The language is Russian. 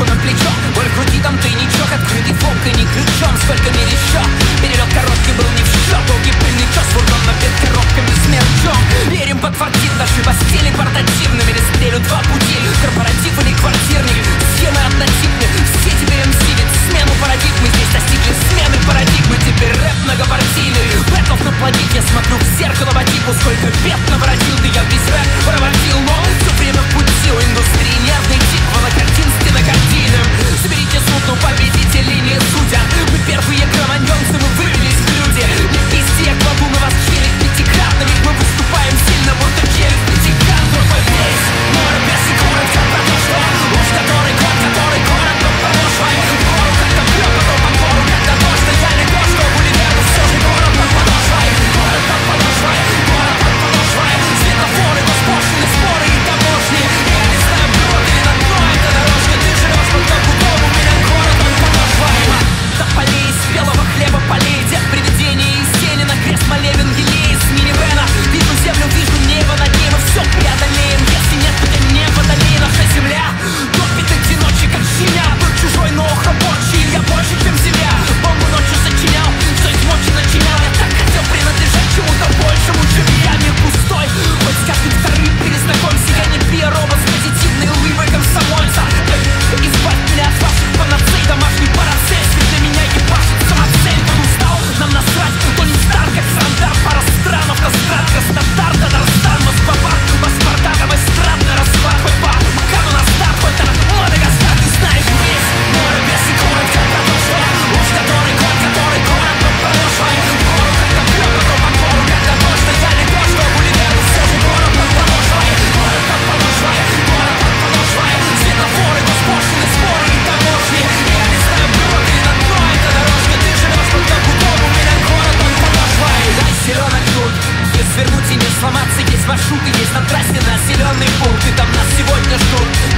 руку на плечо. Боль в там ты тайничок Открытый фок и не ключом Сколько мир еще Перелет короткий был не в счет Долгий пыльный час Фургон набит коробками с мерчом. Верим под квартир Наши постели портативными. Или два пути. Корпоратив или квартирник. Схемы однотипны Все теперь МС смену парадигмы. Здесь достигли смены парадигмы. Теперь рэп многопартийный. Бэтлов на планете. Я смотрю в зеркало по типу Сколько бед наворотил. Да Я весь рэп проводил Но все время в пути. У инвалидов населенный пункт И там нас сегодня ждут.